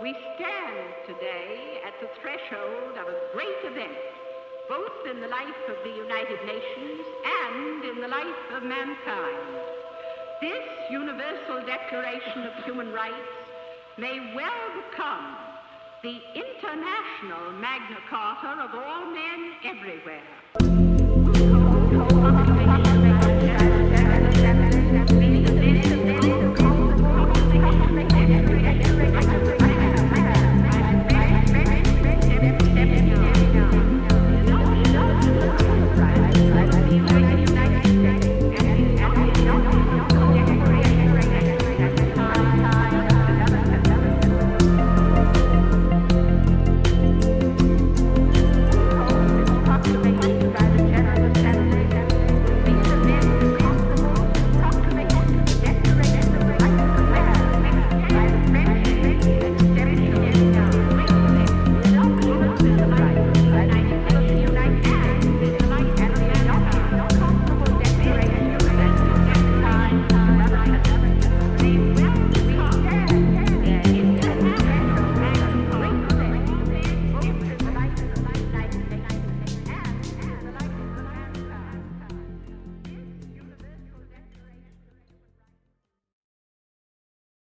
We stand today at the threshold of a great event, both in the life of the United Nations and in the life of mankind. This Universal Declaration of Human Rights may well become the international Magna Carta of all men everywhere.